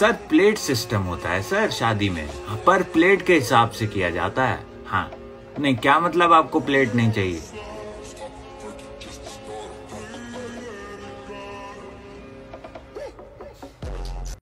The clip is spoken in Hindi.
सर प्लेट सिस्टम होता है सर, शादी में। पर प्लेट के हिसाब से किया जाता है। हाँ। नहीं, क्या मतलब आपको प्लेट नहीं चाहिए?